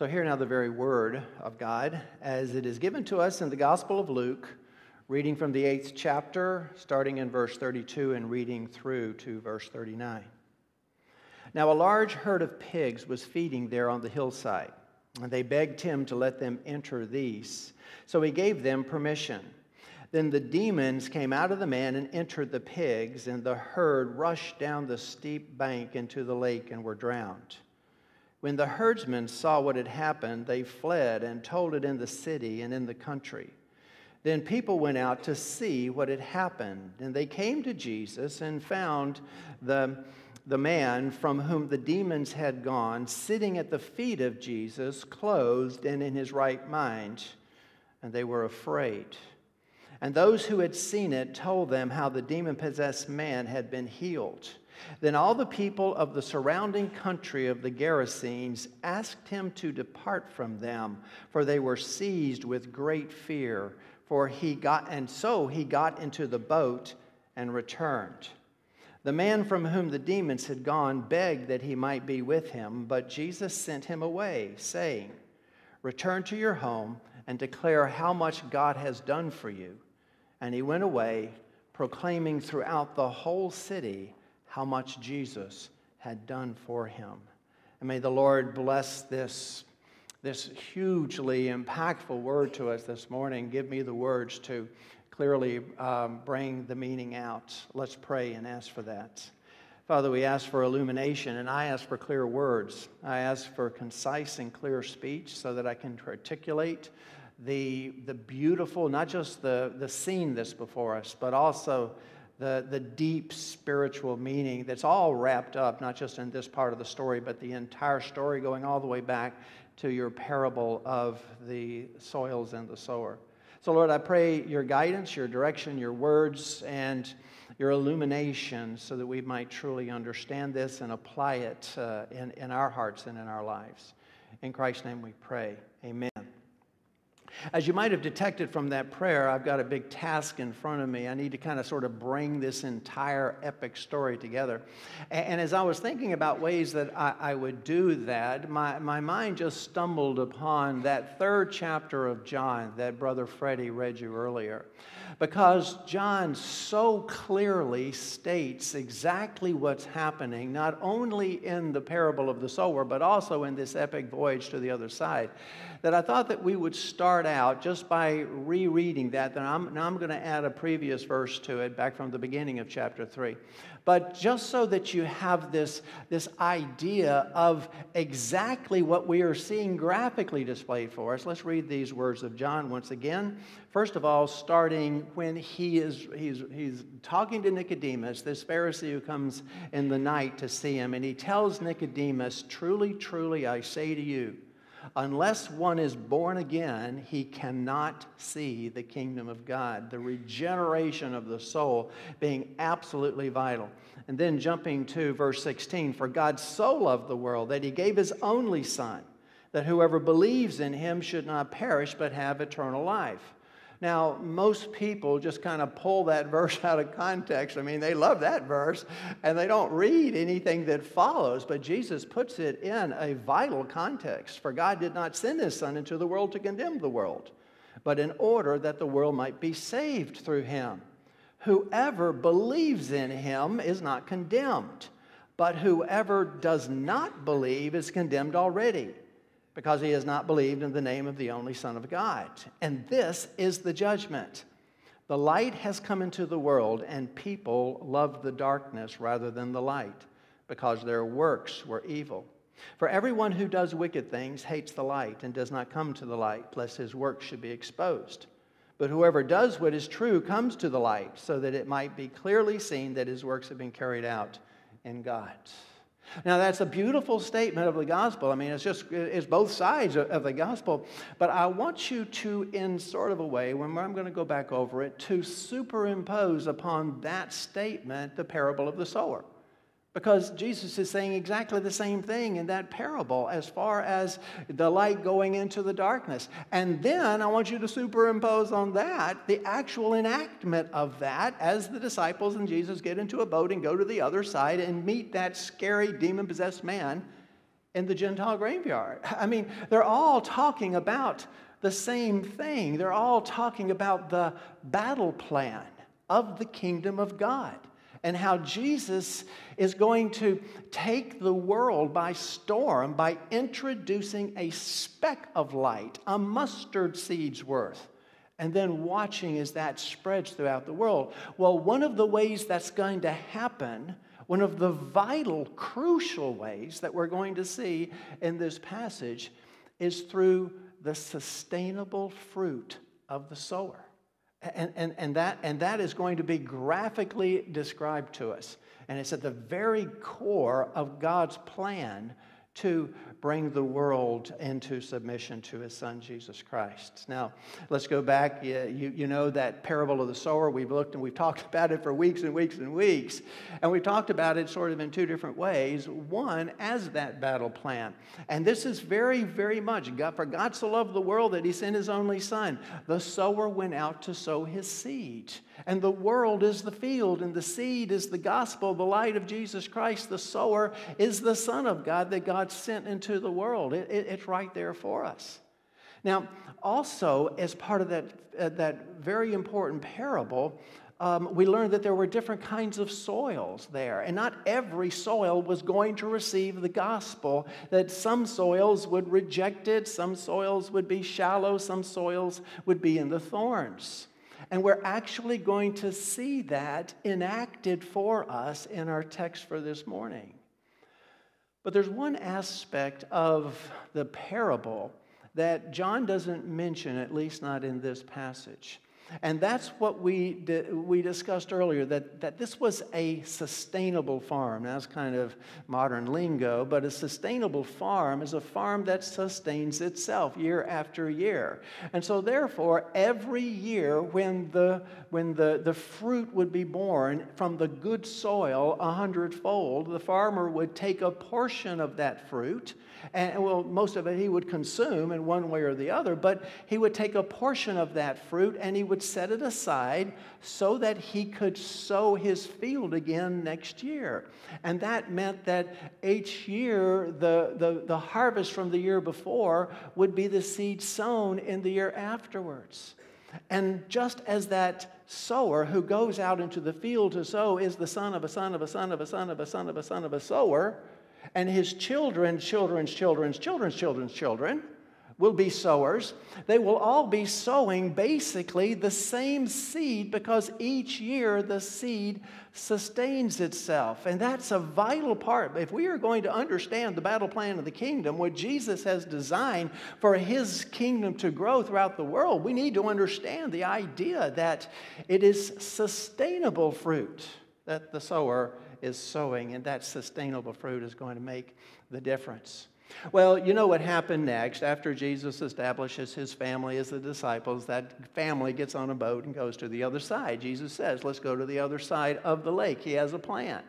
So, hear now the very word of God as it is given to us in the Gospel of Luke, reading from the eighth chapter, starting in verse 32 and reading through to verse 39. Now, a large herd of pigs was feeding there on the hillside, and they begged him to let them enter these. So he gave them permission. Then the demons came out of the man and entered the pigs, and the herd rushed down the steep bank into the lake and were drowned. When the herdsmen saw what had happened, they fled and told it in the city and in the country. Then people went out to see what had happened, and they came to Jesus and found the, the man from whom the demons had gone sitting at the feet of Jesus, clothed and in his right mind, and they were afraid. And those who had seen it told them how the demon possessed man had been healed. Then all the people of the surrounding country of the Gerasenes asked him to depart from them, for they were seized with great fear. For he got, and so he got into the boat and returned. The man from whom the demons had gone begged that he might be with him, but Jesus sent him away, saying, Return to your home and declare how much God has done for you. And he went away, proclaiming throughout the whole city how much Jesus had done for him. And may the Lord bless this, this hugely impactful word to us this morning. Give me the words to clearly um, bring the meaning out. Let's pray and ask for that. Father, we ask for illumination, and I ask for clear words. I ask for concise and clear speech so that I can articulate the, the beautiful, not just the, the scene that's before us, but also the, the deep spiritual meaning that's all wrapped up, not just in this part of the story, but the entire story going all the way back to your parable of the soils and the sower. So, Lord, I pray your guidance, your direction, your words, and your illumination so that we might truly understand this and apply it uh, in, in our hearts and in our lives. In Christ's name we pray. Amen. As you might have detected from that prayer, I've got a big task in front of me. I need to kind of sort of bring this entire epic story together. And as I was thinking about ways that I, I would do that, my, my mind just stumbled upon that third chapter of John that Brother Freddie read you earlier. Because John so clearly states exactly what's happening, not only in the parable of the sower, but also in this epic voyage to the other side that I thought that we would start out just by rereading that. Then I'm, now I'm going to add a previous verse to it back from the beginning of chapter 3. But just so that you have this, this idea of exactly what we are seeing graphically displayed for us, let's read these words of John once again. First of all, starting when he is he's, he's talking to Nicodemus, this Pharisee who comes in the night to see him, and he tells Nicodemus, Truly, truly, I say to you, Unless one is born again, he cannot see the kingdom of God. The regeneration of the soul being absolutely vital. And then jumping to verse 16 For God so loved the world that he gave his only Son, that whoever believes in him should not perish but have eternal life. Now, most people just kind of pull that verse out of context. I mean, they love that verse and they don't read anything that follows, but Jesus puts it in a vital context. For God did not send his Son into the world to condemn the world, but in order that the world might be saved through him. Whoever believes in him is not condemned, but whoever does not believe is condemned already because he has not believed in the name of the only Son of God. And this is the judgment. The light has come into the world, and people loved the darkness rather than the light because their works were evil. For everyone who does wicked things hates the light and does not come to the light, lest his works should be exposed. But whoever does what is true comes to the light, so that it might be clearly seen that his works have been carried out in God. Now, that's a beautiful statement of the gospel. I mean, it's just, it's both sides of the gospel. But I want you to, in sort of a way, when I'm going to go back over it, to superimpose upon that statement the parable of the sower. Because Jesus is saying exactly the same thing in that parable as far as the light going into the darkness. And then I want you to superimpose on that the actual enactment of that as the disciples and Jesus get into a boat and go to the other side and meet that scary demon possessed man in the Gentile graveyard. I mean, they're all talking about the same thing. They're all talking about the battle plan of the kingdom of God and how Jesus is going to take the world by storm by introducing a speck of light, a mustard seed's worth, and then watching as that spreads throughout the world. Well, one of the ways that's going to happen, one of the vital, crucial ways that we're going to see in this passage, is through the sustainable fruit of the sower. And, and, and, that, and that is going to be graphically described to us. And it's at the very core of God's plan to bring the world into submission to his son Jesus Christ. Now, let's go back. You, you know that parable of the sower. We've looked and we've talked about it for weeks and weeks and weeks. And we've talked about it sort of in two different ways. One, as that battle plan. And this is very, very much God, for God so loved the world that he sent his only son. The sower went out to sow his seed. And the world is the field, and the seed is the gospel, the light of Jesus Christ. The sower is the Son of God that God sent into the world. It, it, it's right there for us. Now, also, as part of that, uh, that very important parable, um, we learned that there were different kinds of soils there, and not every soil was going to receive the gospel. That some soils would reject it, some soils would be shallow, some soils would be in the thorns. And we're actually going to see that enacted for us in our text for this morning. But there's one aspect of the parable that John doesn't mention, at least not in this passage. And that's what we, di- we discussed earlier that, that this was a sustainable farm. That's kind of modern lingo, but a sustainable farm is a farm that sustains itself year after year. And so, therefore, every year when the, when the, the fruit would be born from the good soil a hundredfold, the farmer would take a portion of that fruit and well, most of it he would consume in one way or the other, but he would take a portion of that fruit and he would set it aside so that he could sow his field again next year. And that meant that each year, the, the, the harvest from the year before would be the seed sown in the year afterwards. And just as that sower who goes out into the field to sow is the son of a son of a son of a son of a son of a son of a sower, and his children, children's children's children's children's children will be sowers. They will all be sowing basically the same seed because each year the seed sustains itself. And that's a vital part. If we are going to understand the battle plan of the kingdom, what Jesus has designed for his kingdom to grow throughout the world, we need to understand the idea that it is sustainable fruit that the sower is sowing, and that sustainable fruit is going to make the difference. Well, you know what happened next. After Jesus establishes his family as the disciples, that family gets on a boat and goes to the other side. Jesus says, Let's go to the other side of the lake. He has a plan.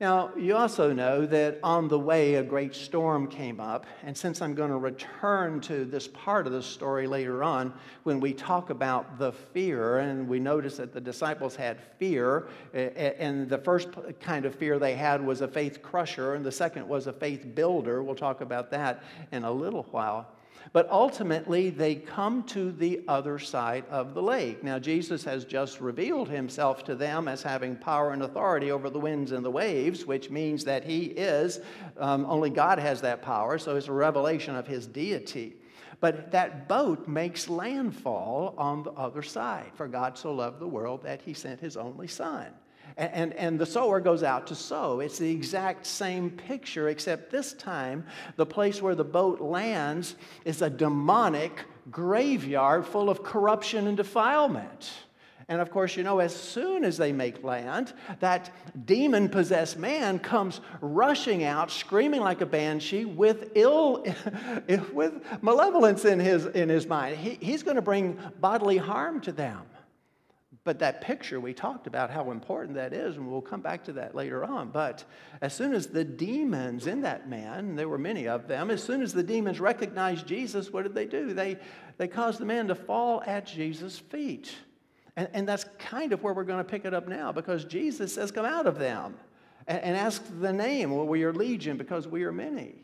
Now, you also know that on the way a great storm came up, and since I'm going to return to this part of the story later on, when we talk about the fear, and we notice that the disciples had fear, and the first kind of fear they had was a faith crusher, and the second was a faith builder. We'll talk about that in a little while. But ultimately, they come to the other side of the lake. Now, Jesus has just revealed himself to them as having power and authority over the winds and the waves, which means that he is, um, only God has that power, so it's a revelation of his deity. But that boat makes landfall on the other side. For God so loved the world that he sent his only Son. And, and, the sower goes out to sow. It's the exact same picture, except this time the place where the boat lands is a demonic graveyard full of corruption and defilement. And of course, you know, as soon as they make land, that demon possessed man comes rushing out, screaming like a banshee with ill, with malevolence in his, in his mind. He, he's going to bring bodily harm to them. But that picture, we talked about how important that is, and we'll come back to that later on. But as soon as the demons in that man, there were many of them, as soon as the demons recognized Jesus, what did they do? They, they caused the man to fall at Jesus' feet. And, and that's kind of where we're going to pick it up now because Jesus says, Come out of them and, and ask the name. Well, we are legion because we are many.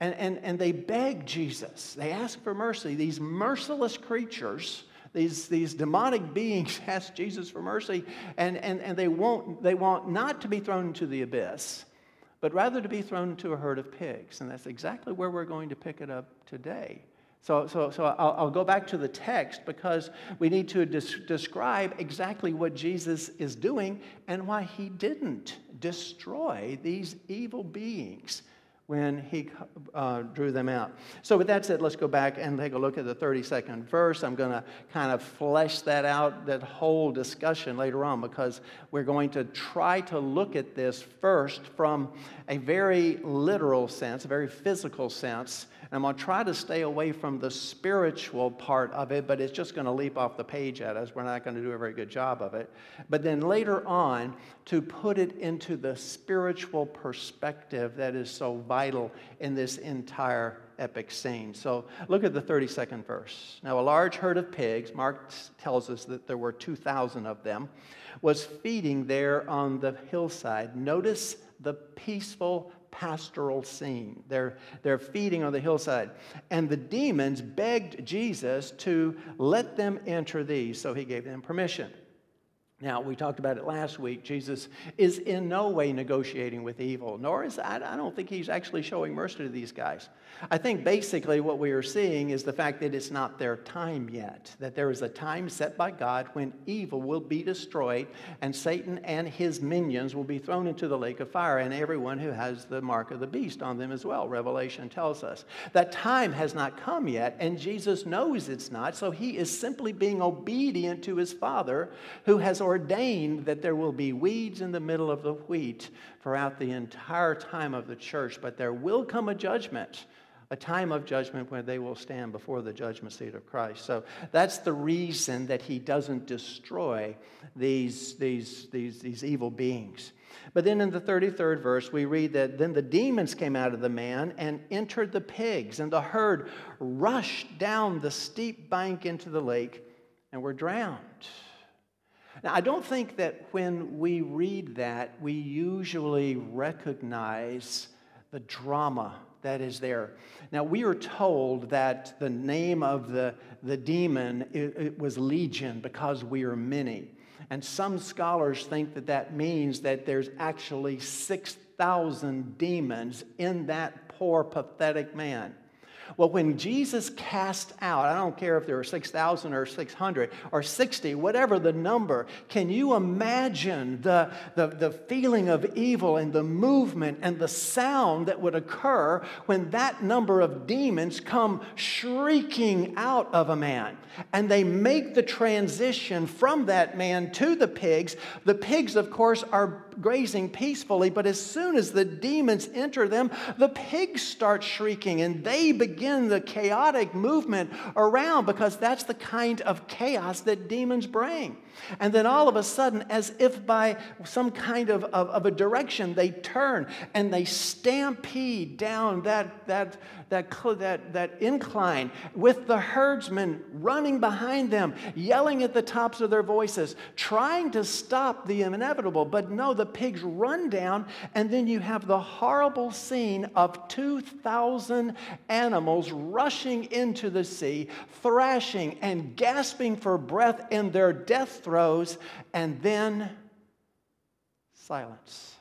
And, and, and they beg Jesus. They ask for mercy. These merciless creatures, these, these demonic beings ask Jesus for mercy, and, and, and they, won't, they want not to be thrown into the abyss, but rather to be thrown into a herd of pigs. And that's exactly where we're going to pick it up today. So, so, so I'll, I'll go back to the text because we need to des- describe exactly what Jesus is doing and why he didn't destroy these evil beings when he uh, drew them out. So, with that said, let's go back and take a look at the 32nd verse. I'm going to kind of flesh that out, that whole discussion later on, because we're going to try to look at this first from a very literal sense, a very physical sense, and I'm going to try to stay away from the spiritual part of it, but it's just going to leap off the page at us. We're not going to do a very good job of it. But then later on, to put it into the spiritual perspective that is so vital in this entire epic scene. So look at the 32nd verse. Now, a large herd of pigs, Mark tells us that there were 2,000 of them, was feeding there on the hillside. Notice the peaceful pastoral scene. They're, they're feeding on the hillside. And the demons begged Jesus to let them enter these, so he gave them permission. Now, we talked about it last week. Jesus is in no way negotiating with evil, nor is, I, I don't think he's actually showing mercy to these guys. I think basically what we are seeing is the fact that it's not their time yet, that there is a time set by God when evil will be destroyed and Satan and his minions will be thrown into the lake of fire and everyone who has the mark of the beast on them as well. Revelation tells us. That time has not come yet, and Jesus knows it's not, so he is simply being obedient to his Father who has ordained that there will be weeds in the middle of the wheat throughout the entire time of the church, but there will come a judgment a time of judgment where they will stand before the judgment seat of Christ. So that's the reason that he doesn't destroy these, these, these, these evil beings. But then in the 33rd verse, we read that then the demons came out of the man and entered the pigs, and the herd rushed down the steep bank into the lake and were drowned. Now, I don't think that when we read that, we usually recognize the drama that is there. Now, we are told that the name of the, the demon it, it was Legion because we are many. And some scholars think that that means that there's actually 6,000 demons in that poor, pathetic man. Well, when Jesus cast out, I don't care if there were 6,000 or 600 or 60, whatever the number, can you imagine the, the, the feeling of evil and the movement and the sound that would occur when that number of demons come shrieking out of a man? And they make the transition from that man to the pigs. The pigs, of course, are grazing peacefully, but as soon as the demons enter them, the pigs start shrieking and they begin the chaotic movement around because that's the kind of chaos that demons bring. And then all of a sudden, as if by some kind of, of, of a direction, they turn and they stampede down that, that, that, that, that incline with the herdsmen running behind them, yelling at the tops of their voices, trying to stop the inevitable. But no, the pigs run down, and then you have the horrible scene of 2,000 animals rushing into the sea, thrashing and gasping for breath in their death throes, and then silence.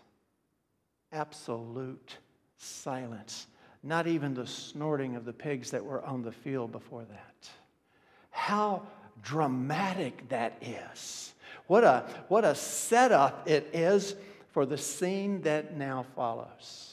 Absolute silence. Not even the snorting of the pigs that were on the field before that. How dramatic that is. What a, what a setup it is for the scene that now follows.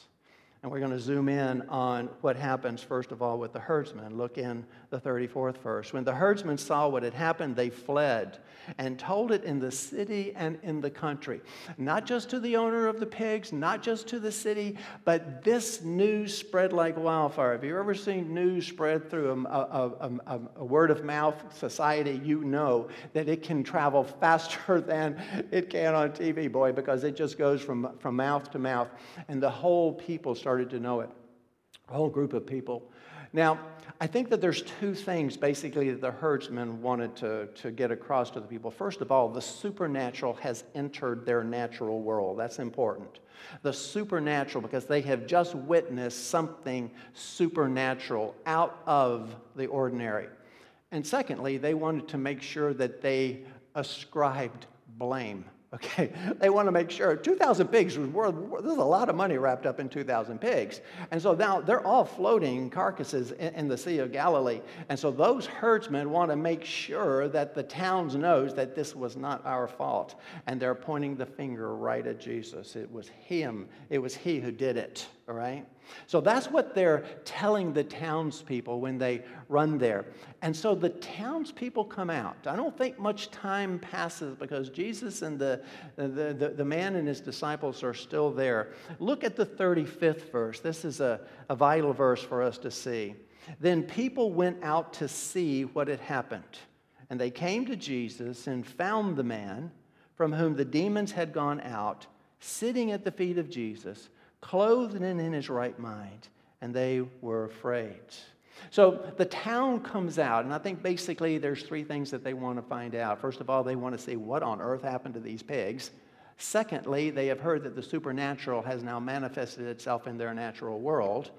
And we're going to zoom in on what happens, first of all, with the herdsmen. Look in the 34th verse. When the herdsmen saw what had happened, they fled and told it in the city and in the country. Not just to the owner of the pigs, not just to the city, but this news spread like wildfire. Have you ever seen news spread through a, a, a, a word of mouth society? You know that it can travel faster than it can on TV, boy, because it just goes from, from mouth to mouth. And the whole people started to know it, a whole group of people. Now, I think that there's two things basically that the herdsmen wanted to, to get across to the people. First of all, the supernatural has entered their natural world. That's important. The supernatural, because they have just witnessed something supernatural out of the ordinary. And secondly, they wanted to make sure that they ascribed blame Okay, they want to make sure 2,000 pigs was worth, there's a lot of money wrapped up in 2,000 pigs. And so now they're all floating carcasses in, in, the Sea of Galilee. And so those herdsmen want to make sure that the towns knows that this was not our fault. And they're pointing the finger right at Jesus. It was him, it was he who did it, all right? So that's what they're telling the townspeople when they run there. And so the townspeople come out. I don't think much time passes because Jesus and the, the, the, the, man and his disciples are still there. Look at the 35th verse. This is a, a vital verse for us to see. Then people went out to see what had happened. And they came to Jesus and found the man from whom the demons had gone out, sitting at the feet of Jesus clothed and in his right mind, and they were afraid. So the town comes out, and I think basically there's three things that they want to find out. First of all, they want to see what on earth happened to these pigs. Secondly, they have heard that the supernatural has now manifested itself in their natural world.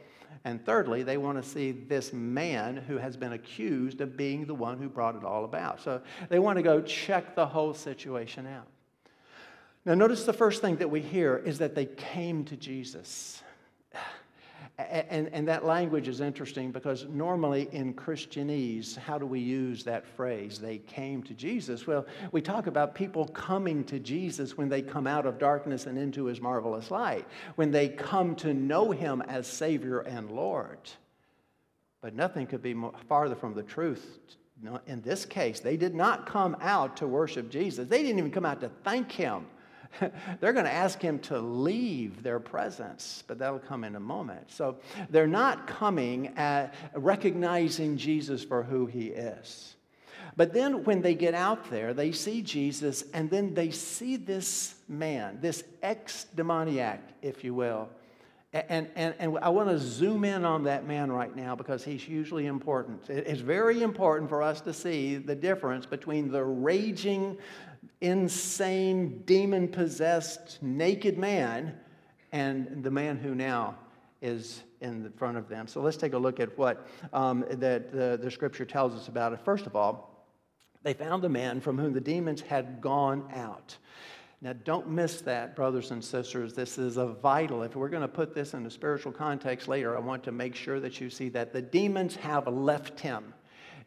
And thirdly, they want to see this man who has been accused of being the one who brought it all about. So they want to go check the whole situation out. Now, notice the first thing that we hear is that they came to Jesus. And, and that language is interesting because normally in Christianese, how do we use that phrase? They came to Jesus. Well, we talk about people coming to Jesus when they come out of darkness and into his marvelous light, when they come to know him as Savior and Lord. But nothing could be more, farther from the truth. In this case, they did not come out to worship Jesus, they didn't even come out to thank him. they're going to ask him to leave their presence, but that'll come in a moment. So they're not coming at recognizing Jesus for who he is. But then when they get out there, they see Jesus, and then they see this man, this ex demoniac, if you will. And, and, and I want to zoom in on that man right now because he's hugely important. It's very important for us to see the difference between the raging insane, demon possessed, naked man and the man who now is in the front of them. So let's take a look at what um, that the, the scripture tells us about it. First of all, they found the man from whom the demons had gone out. Now, don't miss that, brothers and sisters. This is a vital. If we're going to put this in a spiritual context later, I want to make sure that you see that the demons have left him.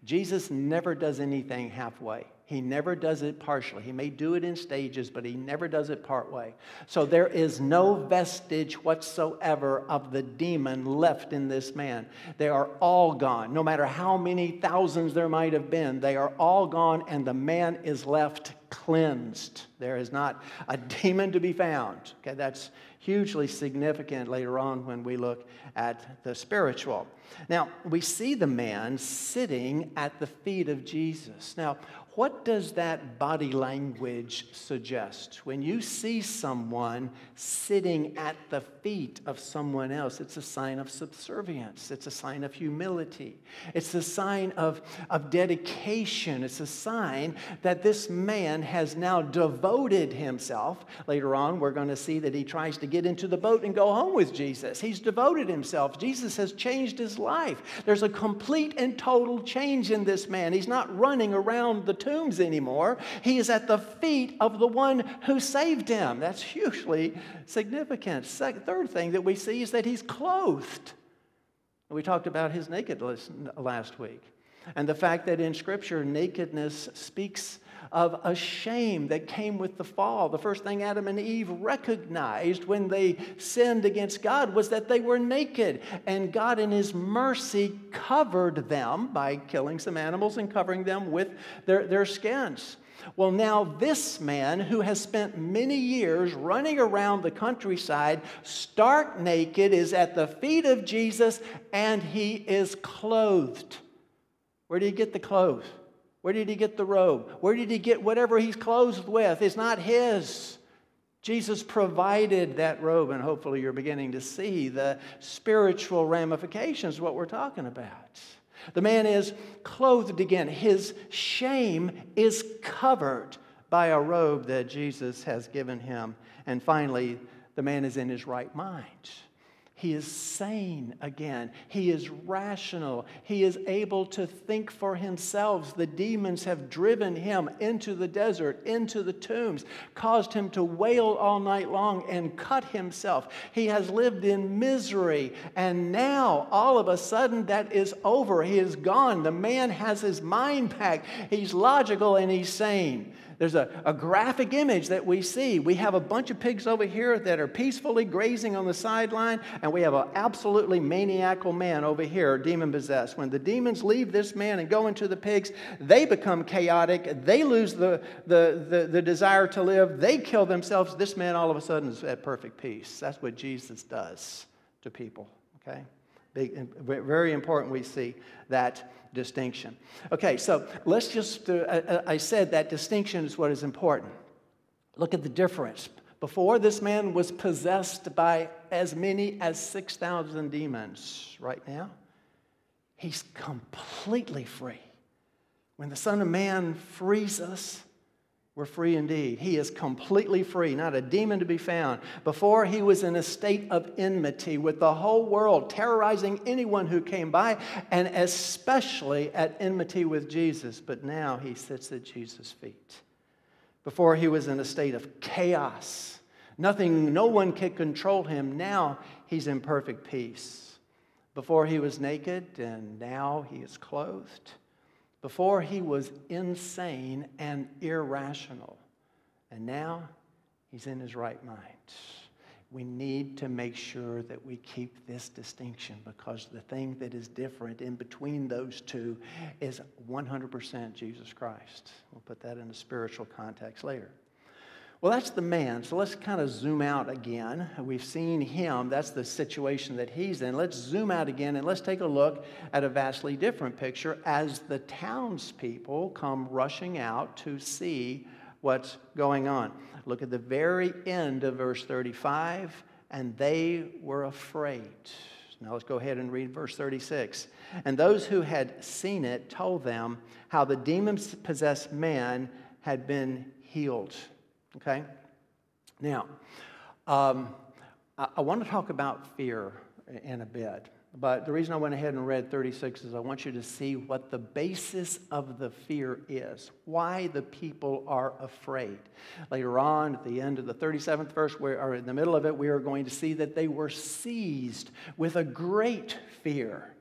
Jesus never does anything halfway. He never does it partially. He may do it in stages, but he never does it partway. So there is no vestige whatsoever of the demon left in this man. They are all gone. No matter how many thousands there might have been, they are all gone, and the man is left cleansed. There is not a demon to be found. Okay, that's hugely significant later on when we look at the spiritual. Now, we see the man sitting at the feet of Jesus. Now, what does that body language suggest? When you see someone sitting at the feet of someone else, it's a sign of subservience. It's a sign of humility. It's a sign of, of dedication. It's a sign that this man has now devoted himself. Later on, we're going to see that he tries to get into the boat and go home with Jesus. He's devoted himself. Jesus has changed his life. There's a complete and total change in this man. He's not running around the tombs anymore. He is at the feet of the one who saved him. That's hugely significant. Third thing that we see is that he's clothed. We talked about his nakedness last week. And the fact that in Scripture, nakedness speaks of a shame that came with the fall. The first thing Adam and Eve recognized when they sinned against God was that they were naked. And God, in His mercy, covered them by killing some animals and covering them with their, their skins. Well, now this man who has spent many years running around the countryside, stark naked, is at the feet of Jesus and he is clothed. Where did he get the clothes? Where did he get the robe? Where did he get whatever he's clothed with? It's not his. Jesus provided that robe, and hopefully you're beginning to see the spiritual ramifications of what we're talking about. The man is clothed again. His shame is covered by a robe that Jesus has given him. And finally, the man is in his right mind. He is sane again. He is rational. He is able to think for himself. The demons have driven him into the desert, into the tombs, caused him to wail all night long and cut himself. He has lived in misery. And now, all of a sudden, that is over. He is gone. The man has his mind back. He's logical and he's sane. There's a, a graphic image that we see. We have a bunch of pigs over here that are peacefully grazing on the sideline, and we have an absolutely maniacal man over here, demon possessed. When the demons leave this man and go into the pigs, they become chaotic. They lose the, the, the, the desire to live. They kill themselves. This man all of a sudden is at perfect peace. That's what Jesus does to people, okay? Big, very important we see that distinction. Okay, so let's just, uh, I said that distinction is what is important. Look at the difference. Before, this man was possessed by as many as 6,000 demons. Right now, he's completely free. When the Son of Man frees us, we're free indeed. He is completely free, not a demon to be found. Before, he was in a state of enmity with the whole world, terrorizing anyone who came by, and especially at enmity with Jesus. But now he sits at Jesus' feet. Before, he was in a state of chaos. Nothing, no one could control him. Now he's in perfect peace. Before, he was naked, and now he is clothed. Before, he was insane and irrational. And now, he's in his right mind. We need to make sure that we keep this distinction because the thing that is different in between those two is 100% Jesus Christ. We'll put that in a spiritual context later. Well, that's the man. So let's kind of zoom out again. We've seen him. That's the situation that he's in. Let's zoom out again and let's take a look at a vastly different picture as the townspeople come rushing out to see what's going on. Look at the very end of verse 35. And they were afraid. Now let's go ahead and read verse 36. And those who had seen it told them how the demon possessed man had been healed. Okay? Now, um, I, I want to talk about fear in a bit. But the reason I went ahead and read 36 is I want you to see what the basis of the fear is, why the people are afraid. Later on, at the end of the 37th verse, or in the middle of it, we are going to see that they were seized with a great fear.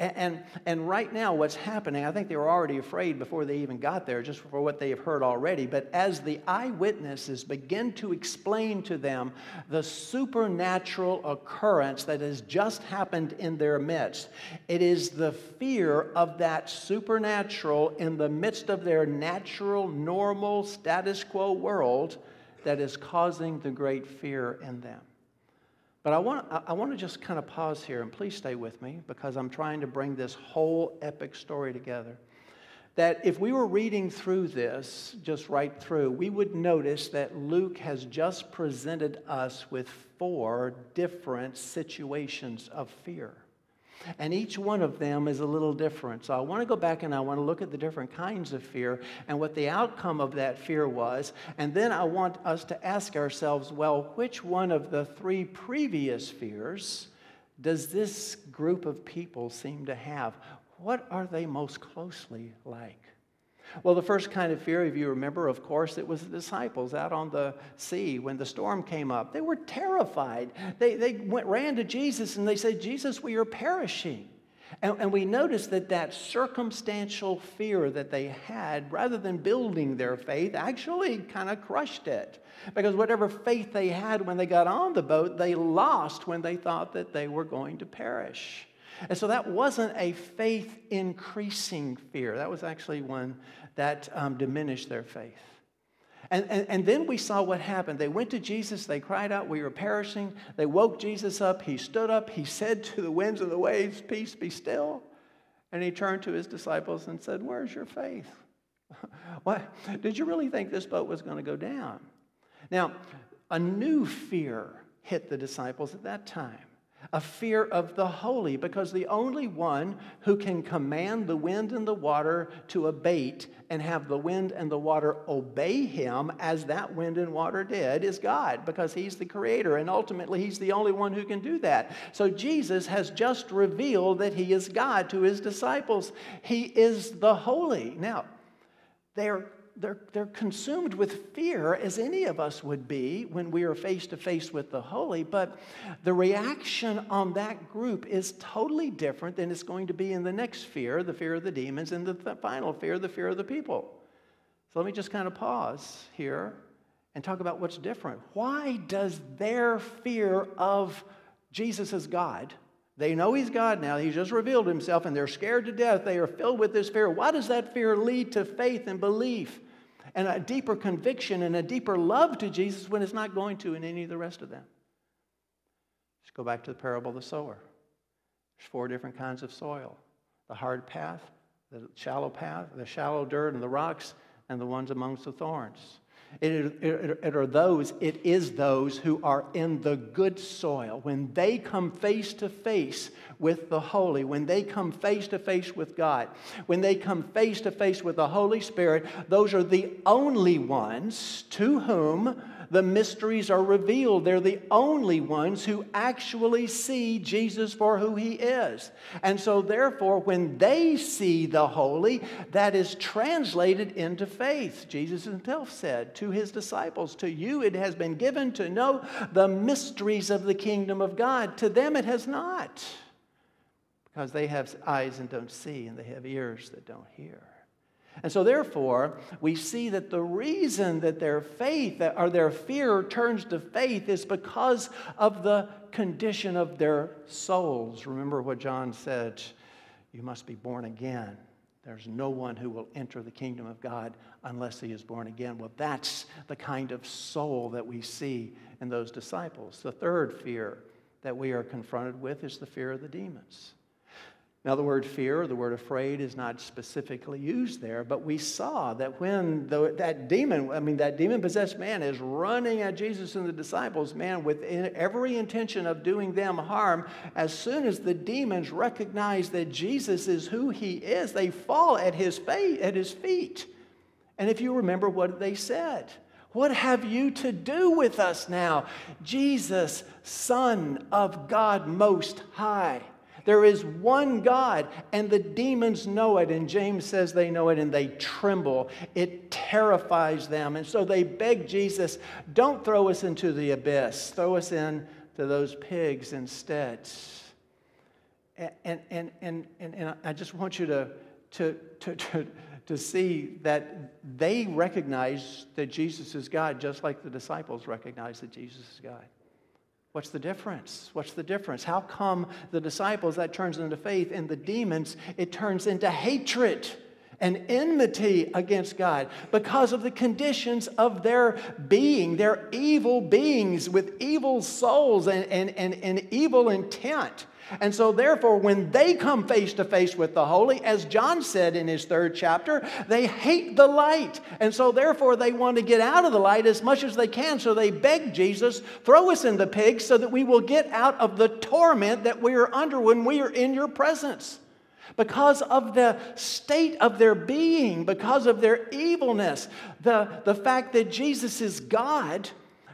And, and, and, right now, what's happening, I think they were already afraid before they even got there, just for what they have heard already. But as the eyewitnesses begin to explain to them the supernatural occurrence that has just happened in their midst, it is the fear of that supernatural in the midst of their natural, normal, status quo world that is causing the great fear in them. But I want, I want to just kind of pause here and please stay with me because I'm trying to bring this whole epic story together. That if we were reading through this, just right through, we would notice that Luke has just presented us with four different situations of fear. And each one of them is a little different. So I want to go back and I want to look at the different kinds of fear and what the outcome of that fear was. And then I want us to ask ourselves well, which one of the three previous fears does this group of people seem to have? What are they most closely like? Well, the first kind of fear, if you remember, of course, it was the disciples out on the sea when the storm came up. They were terrified. They, they went, ran to Jesus and they said, Jesus, we are perishing. And, and we noticed that that circumstantial fear that they had, rather than building their faith, actually kind of crushed it. Because whatever faith they had when they got on the boat, they lost when they thought that they were going to perish. And so that wasn't a faith increasing fear. That was actually one that um, diminished their faith. And, and, and then we saw what happened. They went to Jesus, they cried out, We are perishing. They woke Jesus up. He stood up. He said to the winds and the waves, Peace, be still. And he turned to his disciples and said, Where's your faith? what? Did you really think this boat was going to go down? Now, a new fear hit the disciples at that time a fear of the holy, because the only one who can command the wind and the water to abate and have the wind and the water obey him as that wind and water did is God, because he's the creator, and ultimately he's the only one who can do that. So Jesus has just revealed that he is God to his disciples. He is the holy. Now, they're they're, they're consumed with fear, as any of us would be when we are face to face with the holy. But the reaction on that group is totally different than it's going to be in the next fear, the fear of the demons, and the, the final fear, the fear of the people. So let me just kind of pause here and talk about what's different. Why does their fear of Jesus as God? They know he's God now. He's just revealed himself and they're scared to death. They are filled with this fear. Why does that fear lead to faith and belief? And a deeper conviction and a deeper love to Jesus when it's not going to in any of the rest of them. Let's go back to the parable of the sower. There's four different kinds of soil the hard path, the shallow path, the shallow dirt and the rocks, and the ones amongst the thorns. It, it, it, are those, it is those who are in the good soil. When they come face to face with the holy, when they come face to face with God, when they come face to face with the Holy Spirit, those are the only ones to whom the mysteries are revealed. They're the only ones who actually see Jesus for who he is. And so, therefore, when they see the holy, that is translated into faith. Jesus himself said to his disciples, To you it has been given to know the mysteries of the kingdom of God. To them it has not. Because they have eyes and don't see, and they have ears that don't hear. And so, therefore, we see that the reason that their faith or their fear turns to faith is because of the condition of their souls. Remember what John said you must be born again. There's no one who will enter the kingdom of God unless he is born again. Well, that's the kind of soul that we see in those disciples. The third fear that we are confronted with is the fear of the demons. Now, the word fear or the word afraid is not specifically used there, but we saw that when the, that demon, I mean, that demon possessed man is running at Jesus and the disciples, man, with every intention of doing them harm, as soon as the demons recognize that Jesus is who he is, they fall at his, at his feet. And if you remember what they said, what have you to do with us now? Jesus, Son of God Most High. There is one God, and the demons know it. And James says they know it and they tremble. It terrifies them. And so they beg Jesus, don't throw us into the abyss, throw us in to those pigs instead. And, and, and, and, and I just want you to, to, to, to, to see that they recognize that Jesus is God just like the disciples recognize that Jesus is God. What's the difference? What's the difference? How come the disciples that turns into faith and the demons it turns into hatred and enmity against God because of the conditions of their being. They're evil beings with evil souls and, and, and, and evil intent. And so, therefore, when they come face to face with the holy, as John said in his third chapter, they hate the light. And so, therefore, they want to get out of the light as much as they can. So, they beg Jesus, throw us in the pigs so that we will get out of the torment that we are under when we are in your presence. Because of the state of their being, because of their evilness, the, the fact that Jesus is God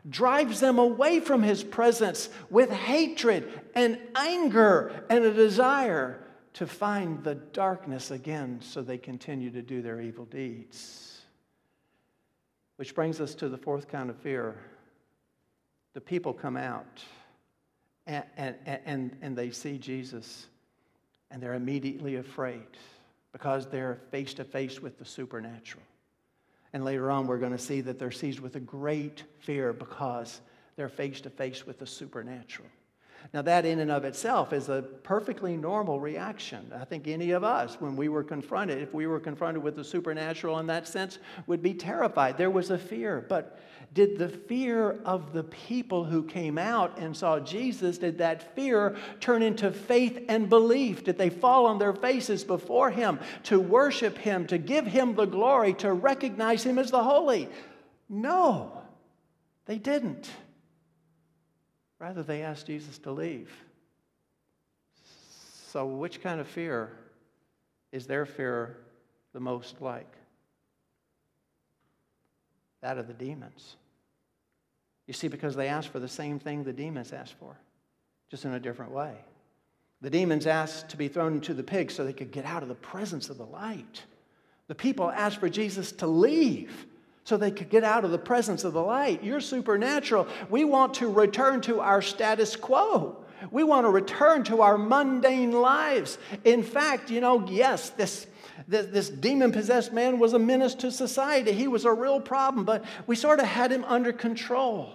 drives them away from his presence with hatred and anger and a desire to find the darkness again so they continue to do their evil deeds. Which brings us to the fourth kind of fear. The people come out and, and, and, and they see Jesus and they're immediately afraid because they're face to face with the supernatural. And later on, we're going to see that they're seized with a great fear because they're face to face with the supernatural. Now, that in and of itself is a perfectly normal reaction. I think any of us, when we were confronted, if we were confronted with the supernatural in that sense, would be terrified. There was a fear. But did the fear of the people who came out and saw Jesus, did that fear turn into faith and belief? Did they fall on their faces before Him to worship Him, to give Him the glory, to recognize Him as the holy? No, they didn't. Rather, they asked Jesus to leave. So, which kind of fear is their fear the most like? That of the demons. You see, because they asked for the same thing the demons asked for, just in a different way. The demons asked to be thrown into the pig so they could get out of the presence of the light. The people asked for Jesus to leave so they could get out of the presence of the light. You're supernatural. We want to return to our status quo. We want to return to our mundane lives. In fact, you know, yes, this, this, demon possessed man was a menace to society. He was a real problem, but we sort of had him under control.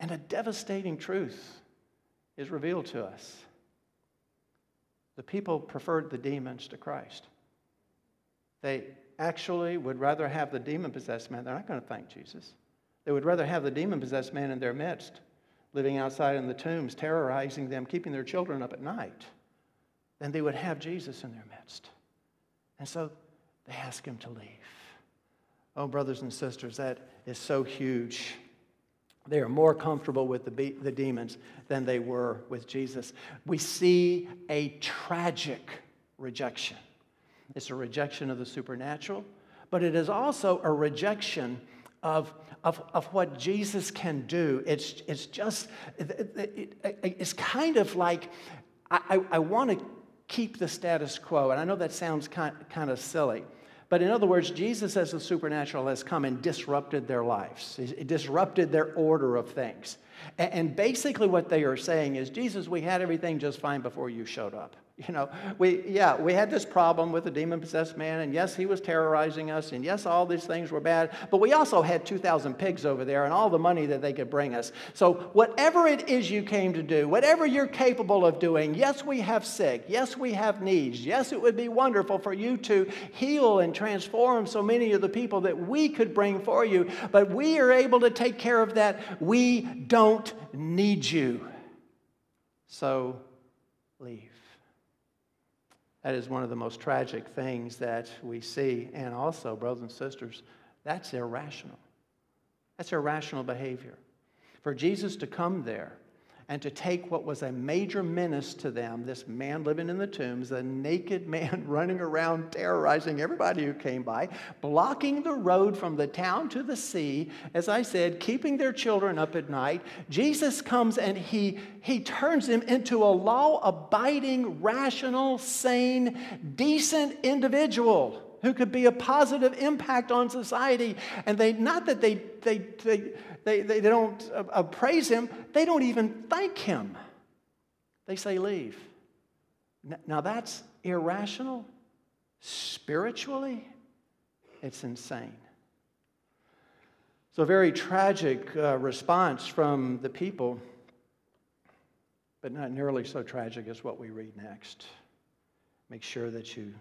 And a devastating truth is revealed to us. The people preferred the demons to Christ. They actually would rather have the demon possessed man. They're not going to thank Jesus. They would rather have the demon possessed man in their midst, living outside in the tombs, terrorizing them, keeping their children up at night, than they would have Jesus in their midst. And so they ask him to leave. Oh, brothers and sisters, that is so huge. They are more comfortable with the, the demons than they were with Jesus. We see a tragic rejection. It's a rejection of the supernatural, but it is also a rejection of, of, of what Jesus can do. It's, it's just, it, it, it, it's kind of like I, I, I want to keep the status quo. And I know that sounds kind, kind of silly. But in other words, Jesus as the supernatural has come and disrupted their lives. He disrupted their order of things. And basically, what they are saying is, Jesus, we had everything just fine before you showed up. You know, we, yeah, we had this problem with the demon possessed man, and yes, he was terrorizing us, and yes, all these things were bad, but we also had 2,000 pigs over there and all the money that they could bring us. So, whatever it is you came to do, whatever you're capable of doing, yes, we have sick, yes, we have needs, yes, it would be wonderful for you to heal and transform so many of the people that we could bring for you, but we are able to take care of that. We don't need you. So, leave. That is one of the most tragic things that we see. And also, brothers and sisters, that's irrational. That's irrational behavior. For Jesus to come there and to take what was a major menace to them this man living in the tombs, a naked man running around terrorizing everybody who came by, blocking the road from the town to the sea, as I said, keeping their children up at night. Jesus comes and he, he turns him into a law abiding, rational, sane, decent individual who could be a positive impact on society. And they, not that they, they, they, they, they, don't uh, praise him, they don't even thank him. They say, leave. Now that's irrational. Spiritually, it's insane. So, a very tragic uh, response from the people, but not nearly so tragic as what we read next. Make sure that you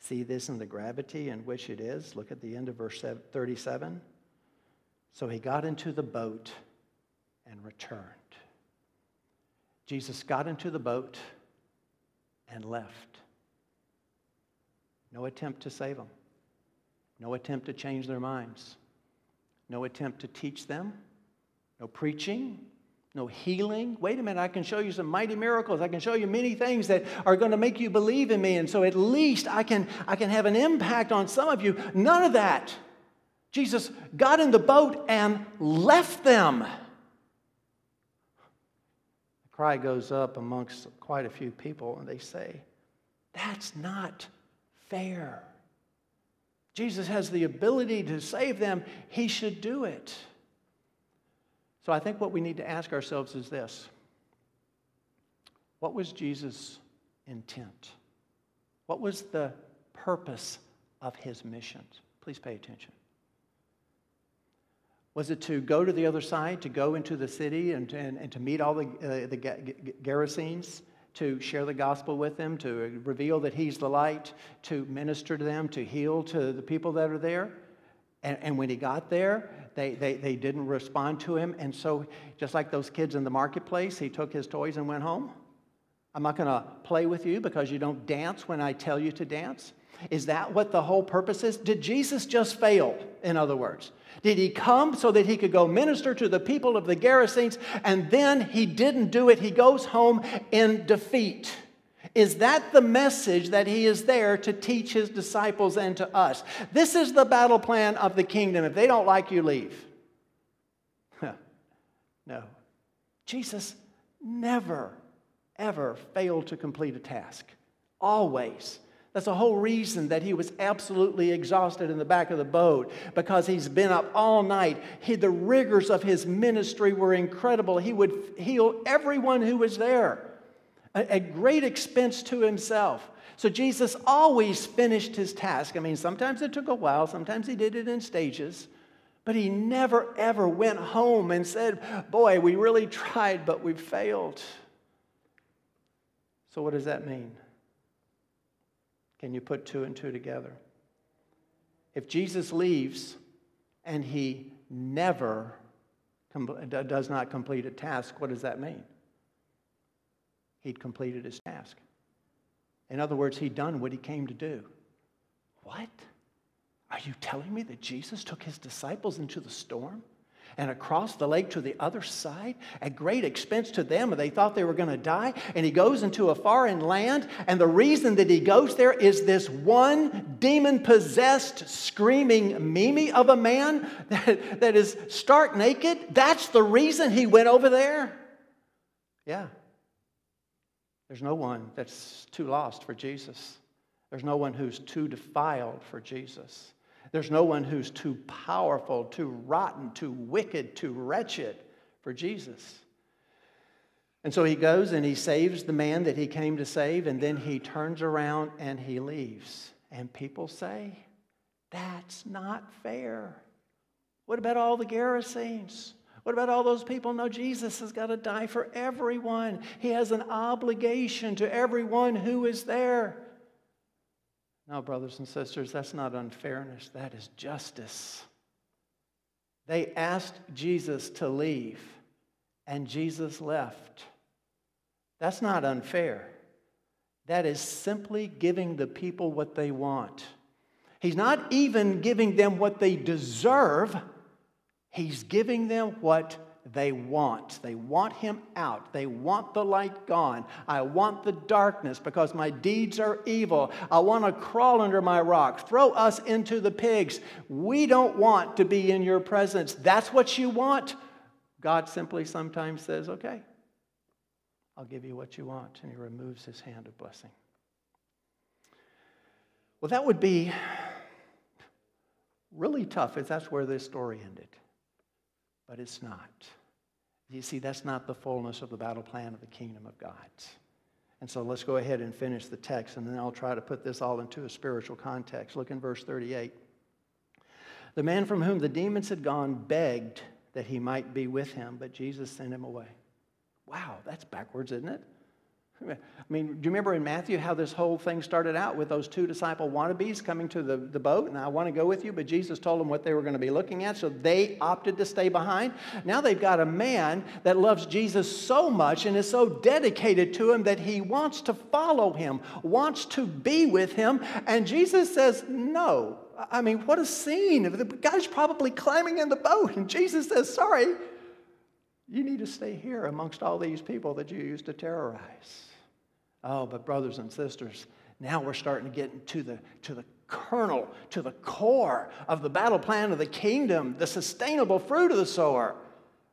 see this in the gravity in which it is. Look at the end of verse 37. So he got into the boat and returned. Jesus got into the boat and left. No attempt to save them, no attempt to change their minds, no attempt to teach them, no preaching, no healing. Wait a minute, I can show you some mighty miracles. I can show you many things that are going to make you believe in me. And so at least I can, I can have an impact on some of you. None of that. Jesus got in the boat and left them. The cry goes up amongst quite a few people, and they say, That's not fair. Jesus has the ability to save them, he should do it. So I think what we need to ask ourselves is this What was Jesus' intent? What was the purpose of his mission? Please pay attention. Was it to go to the other side, to go into the city and, and, and to meet all the, uh, the Gerasenes, to share the gospel with them, to reveal that He's the light, to minister to them, to heal to the people that are there? And, and when he got there, they, they, they didn't respond to him. And so, just like those kids in the marketplace, he took his toys and went home. I'm not going to play with you because you don't dance when I tell you to dance. Is that what the whole purpose is? Did Jesus just fail, in other words? Did he come so that he could go minister to the people of the Gerasenes and then he didn't do it? He goes home in defeat. Is that the message that he is there to teach his disciples and to us? This is the battle plan of the kingdom. If they don't like you, leave. no. Jesus never, ever failed to complete a task. Always. That's the whole reason that he was absolutely exhausted in the back of the boat because he's been up all night. He, the rigors of his ministry were incredible. He would heal everyone who was there at great expense to himself. So Jesus always finished his task. I mean, sometimes it took a while, sometimes he did it in stages, but he never ever went home and said, Boy, we really tried, but we failed. So, what does that mean? Can you put two and two together? If Jesus leaves and he never does not complete a task, what does that mean? He'd completed his task. In other words, he'd done what he came to do. What? Are you telling me that Jesus took his disciples into the storm? and across the lake to the other side at great expense to them. And they thought they were going to die. And he goes into a foreign land. And the reason that he goes there is this one demon possessed, screaming Mimi of a man that, that is stark naked. That's the reason he went over there. Yeah. There's no one that's too lost for Jesus. There's no one who's too defiled for Jesus. There's no one who's too powerful, too rotten, too wicked, too wretched for Jesus. And so he goes and he saves the man that he came to save, and then he turns around and he leaves. And people say, That's not fair. What about all the Gerasenes? What about all those people? No, Jesus has got to die for everyone. He has an obligation to everyone who is there. No, brothers and sisters, that's not unfairness, that is justice. They asked Jesus to leave, and Jesus left. That's not unfair. That is simply giving the people what they want. He's not even giving them what they deserve, He's giving them what they want. They want him out. They want the light gone. I want the darkness because my deeds are evil. I want to crawl under my rock. Throw us into the pigs. We don't want to be in your presence. That's what you want. God simply sometimes says, okay, I'll give you what you want. And he removes his hand of blessing. Well, that would be really tough if that's where this story ended but it's not. You see, that's not the fullness of the battle plan of the kingdom of God. And so let's go ahead and finish the text, and then I'll try to put this all into a spiritual context. Look in verse 38. The man from whom the demons had gone begged that he might be with him, but Jesus sent him away. Wow, that's backwards, isn't it? I mean, do you remember in Matthew how this whole thing started out with those two disciple wannabes coming to the, the boat? And I want to go with you, but Jesus told them what they were going to be looking at, so they opted to stay behind. Now they've got a man that loves Jesus so much and is so dedicated to him that he wants to follow him, wants to be with him. And Jesus says, No. I mean, what a scene. The guy's probably climbing in the boat, and Jesus says, Sorry, you need to stay here amongst all these people that you used to terrorize. Oh, but brothers and sisters, now we're starting to get to the, to the kernel, to the core of the battle plan of the kingdom, the sustainable fruit of the sower.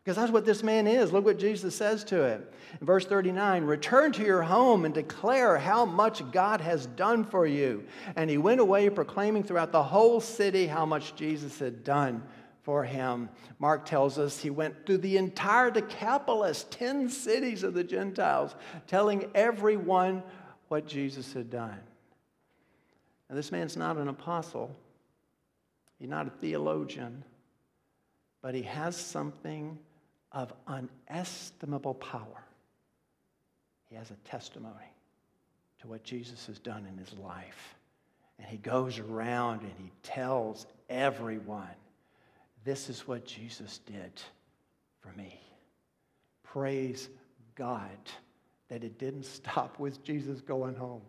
Because that's what this man is. Look what Jesus says to him. In verse 39 Return to your home and declare how much God has done for you. And he went away proclaiming throughout the whole city how much Jesus had done for him. Mark tells us he went through the entire Decapolis, 10 cities of the Gentiles, telling everyone what Jesus had done. Now, this man's not an apostle, he's not a theologian, but he has something of unestimable power. He has a testimony to what Jesus has done in his life. And he goes around and he tells everyone this is what Jesus did for me. Praise God that it didn't stop with Jesus going home.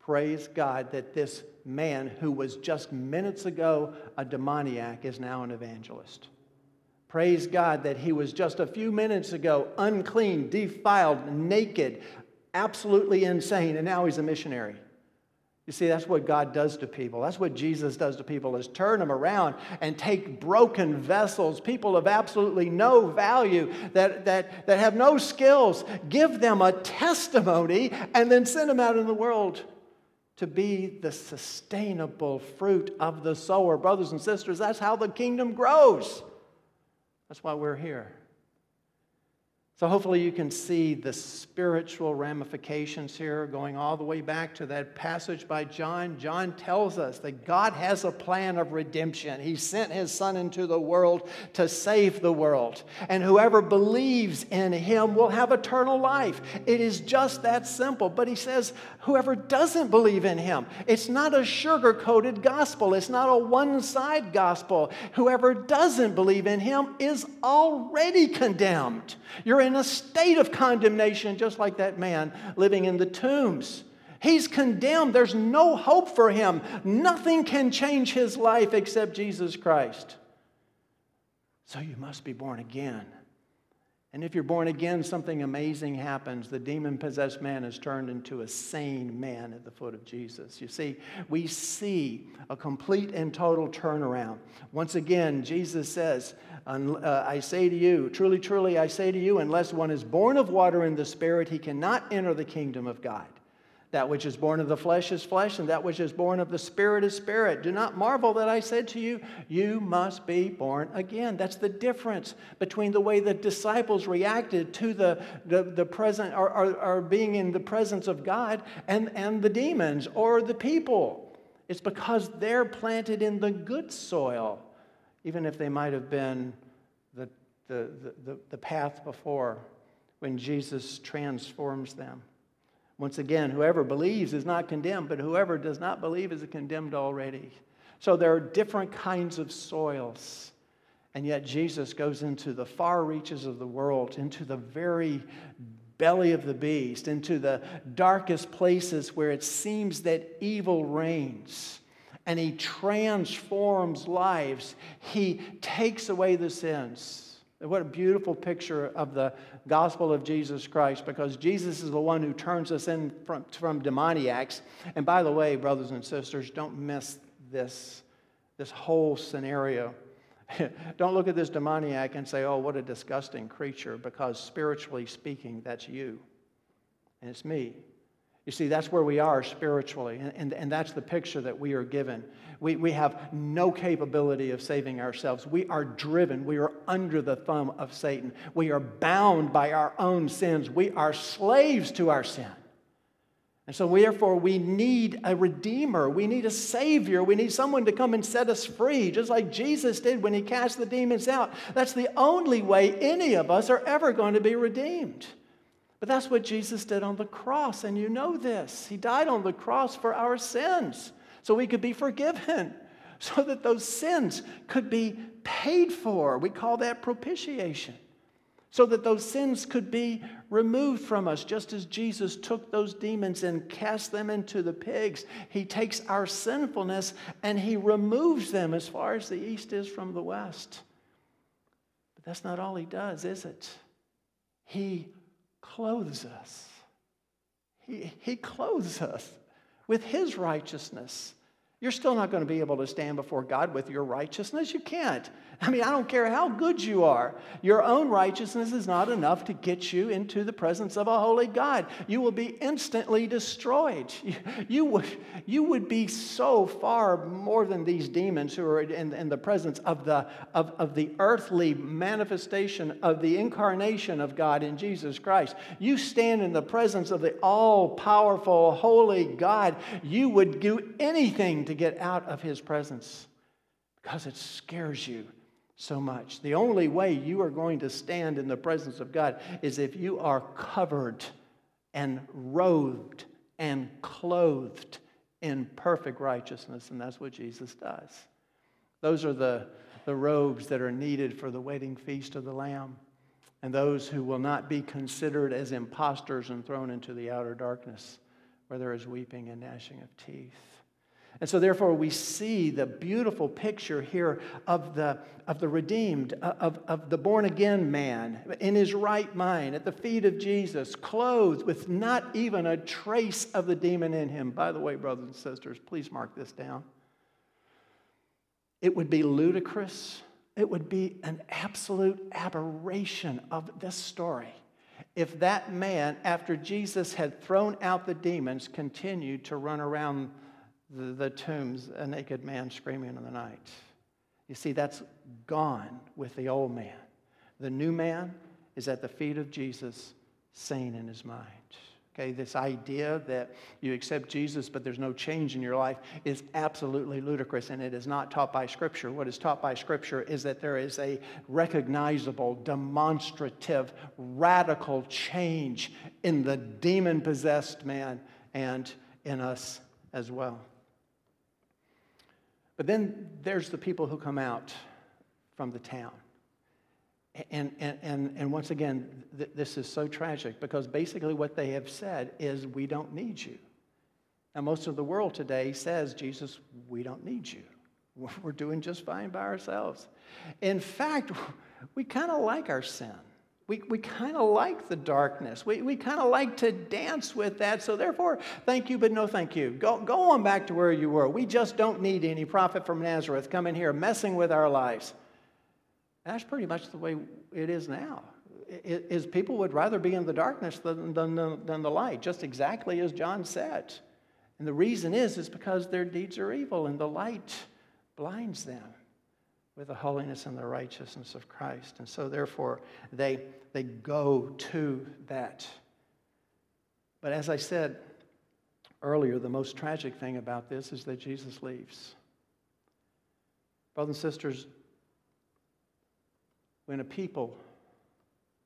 Praise God that this man who was just minutes ago a demoniac is now an evangelist. Praise God that he was just a few minutes ago unclean, defiled, naked, absolutely insane, and now he's a missionary. You see, that's what God does to people. That's what Jesus does to people is turn them around and take broken vessels, people of absolutely no value, that, that, that have no skills, give them a testimony, and then send them out in the world to be the sustainable fruit of the sower. Brothers and sisters, that's how the kingdom grows. That's why we're here. So, hopefully, you can see the spiritual ramifications here going all the way back to that passage by John. John tells us that God has a plan of redemption. He sent his Son into the world to save the world. And whoever believes in him will have eternal life. It is just that simple. But he says, whoever doesn't believe in him, it's not a sugar coated gospel, it's not a one side gospel. Whoever doesn't believe in him is already condemned. You're in a state of condemnation, just like that man living in the tombs. He's condemned. There's no hope for him. Nothing can change his life except Jesus Christ. So you must be born again. And if you're born again, something amazing happens. The demon possessed man is turned into a sane man at the foot of Jesus. You see, we see a complete and total turnaround. Once again, Jesus says, uh, I say to you, truly, truly, I say to you, unless one is born of water and the Spirit, he cannot enter the kingdom of God. That which is born of the flesh is flesh, and that which is born of the spirit is spirit. Do not marvel that I said to you, You must be born again. That's the difference between the way the disciples reacted to the, the, the present or, or, or being in the presence of God and, and the demons or the people. It's because they're planted in the good soil, even if they might have been the, the, the, the path before when Jesus transforms them. Once again, whoever believes is not condemned, but whoever does not believe is condemned already. So there are different kinds of soils. And yet Jesus goes into the far reaches of the world, into the very belly of the beast, into the darkest places where it seems that evil reigns. And he transforms lives. He takes away the sins. What a beautiful picture of the gospel of Jesus Christ because Jesus is the one who turns us in from, from demoniacs. And by the way, brothers and sisters, don't miss this, this whole scenario. don't look at this demoniac and say, oh, what a disgusting creature, because spiritually speaking, that's you. And it's me. You see, that's where we are spiritually, and, and, and, that's the picture that we are given. We, we have no capability of saving ourselves. We are driven, we are under the thumb of Satan. We are bound by our own sins. We are slaves to our sin. And so, therefore, we need a redeemer. We need a savior. We need someone to come and set us free, just like Jesus did when he cast the demons out. That's the only way any of us are ever going to be redeemed. But that's what Jesus did on the cross, and you know this. He died on the cross for our sins so we could be forgiven, so that those sins could be paid for. We call that propitiation. So that those sins could be removed from us, just as Jesus took those demons and cast them into the pigs. He takes our sinfulness and he removes them as far as the east is from the west. But that's not all he does, is it? He clothes us. He, he clothes us with His righteousness. You're still not going to be able to stand before God with your righteousness. You can't. I mean, I don't care how good you are. Your own righteousness is not enough to get you into the presence of a holy God. You will be instantly destroyed. You, would, you would be so far more than these demons who are in, in the presence of the, of, of the earthly manifestation of the incarnation of God in Jesus Christ. You stand in the presence of the all powerful, holy God. You would do anything to get out of his presence because it scares you so much. The only way you are going to stand in the presence of God is if you are covered and robed and clothed in perfect righteousness, and that's what Jesus does. Those are the, the robes that are needed for the wedding feast of the Lamb, and those who will not be considered as impostors and thrown into the outer darkness where there is weeping and gnashing of teeth. And so, therefore, we see the beautiful picture here of the, of the redeemed, uh, of, of the born again man in his right mind at the feet of Jesus, clothed with not even a trace of the demon in him. By the way, brothers and sisters, please mark this down. It would be ludicrous, it would be an absolute aberration of this story if that man, after Jesus had thrown out the demons, continued to run around the, the tombs, a naked man screaming in the night. You see, that's gone with the old man. The new man is at the feet of Jesus, sane in his mind. Okay, this idea that you accept Jesus but there's no change in your life is absolutely ludicrous and it is not taught by Scripture. What is taught by Scripture is that there is a recognizable, demonstrative, radical change in the demon possessed man and in us as well. But then there's the people who come out from the town. And, and, and, and once again, th- this is so tragic because basically what they have said is, We don't need you. Now, most of the world today says, Jesus, we don't need you. We're doing just fine by ourselves. In fact, we kind of like our sin. We, we kind of like the darkness. We, we kind of like to dance with that. So, therefore, thank you, but no thank you. Go, go on back to where you were. We just don't need any prophet from Nazareth coming here messing with our lives. That's pretty much the way it is now. It, is people would rather be in the darkness than, than, than the light, just exactly as John said. And the reason is, is because their deeds are evil and the light blinds them with the holiness and the righteousness of Christ. And so, therefore, they, they go to that. But as I said earlier, the most tragic thing about this is that Jesus leaves. Brothers and sisters, when a people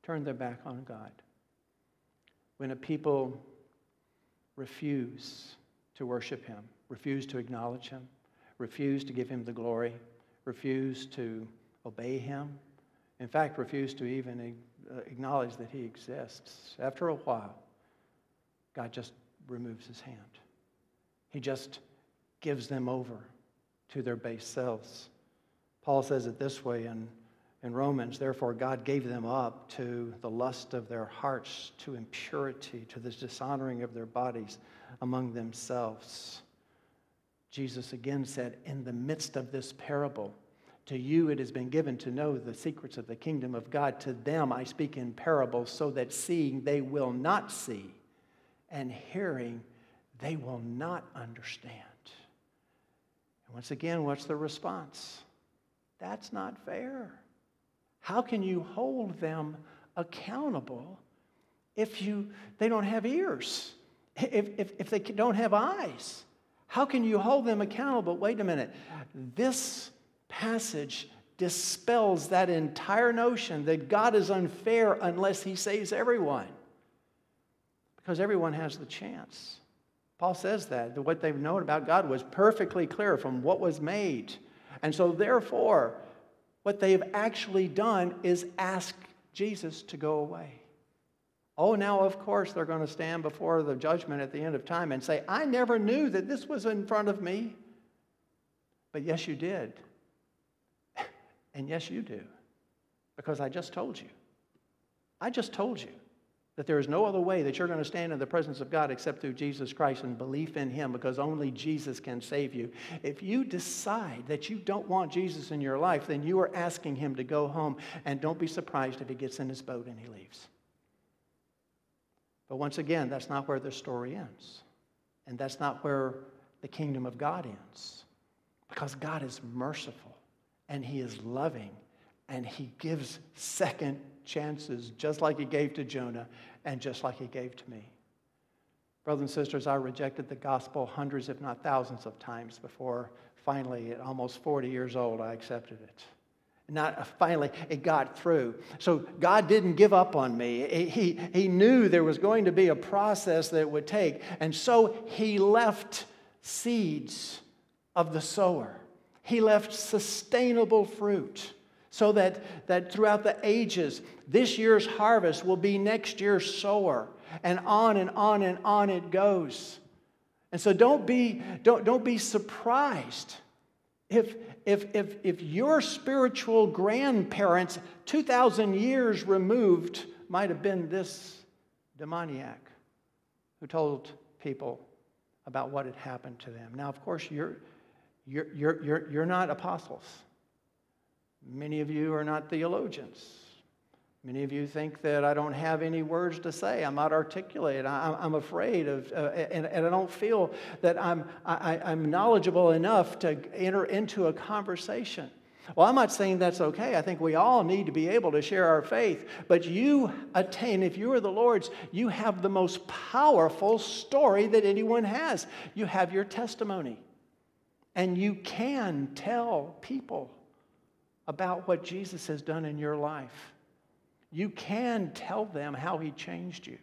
turn their back on God, when a people refuse to worship Him, refuse to acknowledge Him, refuse to give Him the glory, refuse to obey him. In fact, refuse to even uh, acknowledge that he exists. After a while, God just removes his hand. He just gives them over to their base selves. Paul says it this way in, in Romans Therefore, God gave them up to the lust of their hearts, to impurity, to the dishonoring of their bodies among themselves. Jesus again said, In the midst of this parable, to you it has been given to know the secrets of the kingdom of God. To them I speak in parables, so that seeing they will not see, and hearing they will not understand. And once again, what's the response? That's not fair. How can you hold them accountable if you, they don't have ears, if, if, if they don't have eyes? How can you hold them accountable? Wait a minute. This passage dispels that entire notion that God is unfair unless he saves everyone. Because everyone has the chance. Paul says that, that what they've known about God was perfectly clear from what was made. And so, therefore, what they've actually done is ask Jesus to go away. Oh, now, of course, they're going to stand before the judgment at the end of time and say, I never knew that this was in front of me. But yes, you did. And yes, you do. Because I just told you. I just told you that there is no other way that you're going to stand in the presence of God except through Jesus Christ and belief in Him because only Jesus can save you. If you decide that you don't want Jesus in your life, then you are asking Him to go home. And don't be surprised if He gets in His boat and He leaves. But once again, that's not where the story ends. And that's not where the kingdom of God ends. Because God is merciful and He is loving and He gives second chances, just like He gave to Jonah and just like He gave to me. Brothers and sisters, I rejected the gospel hundreds, if not thousands, of times before finally, at almost 40 years old, I accepted it not finally it got through. So god didn't give up on me. He, he knew there was going to be a process that would take. And so he left seeds of the sower. He left sustainable fruit so that, that throughout the ages this year's harvest will be next year's sower. And on and on and on it goes. And so don't be, don't, don't be surprised if, if, if, if your spiritual grandparents, 2,000 years removed, might have been this demoniac who told people about what had happened to them. Now, of course, you're, you're, you're, you're, you're not apostles. Many of you are not theologians. Many of you think that I don't have any words to say. I'm not articulate. I, am afraid of, uh, and, and, I don't feel that I'm, I, I'm knowledgeable enough to enter into a conversation. Well, I'm not saying that's okay. I think we all need to be able to share our faith. But you attain, if you are the Lord's, you have the most powerful story that anyone has. You have your testimony. And you can tell people about what Jesus has done in your life. You can tell them how he changed you.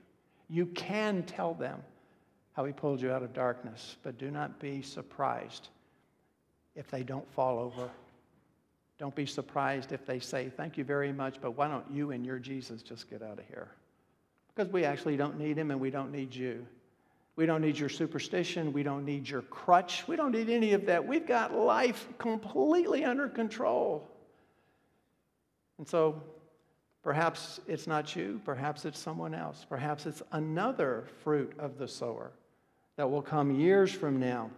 You can tell them how he pulled you out of darkness, but do not be surprised if they don't fall over. Don't be surprised if they say, Thank you very much, but why don't you and your Jesus just get out of here? Because we actually don't need him and we don't need you. We don't need your superstition. We don't need your crutch. We don't need any of that. We've got life completely under control. And so Perhaps it's not you, perhaps it's someone else, perhaps it's another fruit of the sower that will come years from now.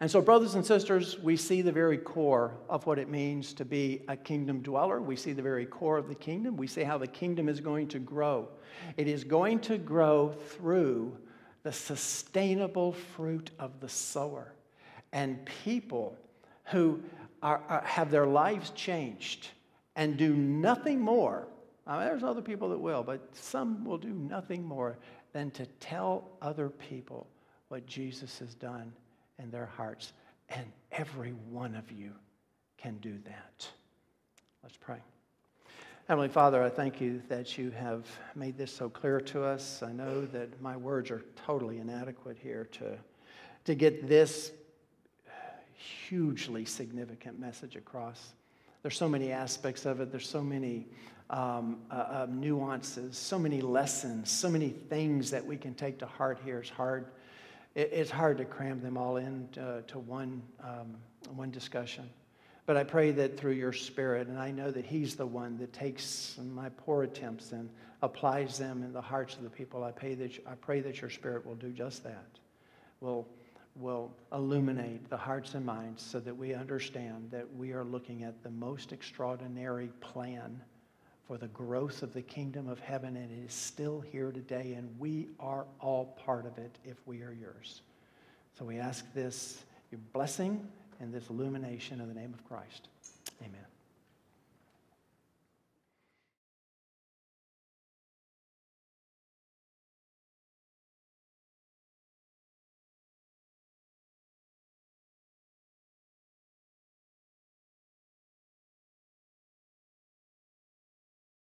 And so, brothers and sisters, we see the very core of what it means to be a kingdom dweller. We see the very core of the kingdom. We see how the kingdom is going to grow. It is going to grow through the sustainable fruit of the sower and people who are, are, have their lives changed and do nothing more. There's other people that will, but some will do nothing more than to tell other people what Jesus has done in their hearts. And every one of you can do that. Let's pray. Heavenly Father, I thank you that you have made this so clear to us. I know that my words are totally inadequate here to, to get this hugely significant message across. There's so many aspects of it. There's so many um, uh, uh, nuances, so many lessons, so many things that we can take to heart here. It's hard. It, it's hard to cram them all in uh, to one, um, one discussion. But I pray that through your Spirit, and I know that He's the one that takes my poor attempts and applies them in the hearts of the people. I pray that, I pray that your Spirit will do just that. Will will illuminate the hearts and minds so that we understand that we are looking at the most extraordinary plan for the growth of the kingdom of heaven, and it is still here today, and we are all part of it if we are yours. So we ask this, your blessing and this illumination in the name of Christ. Amen.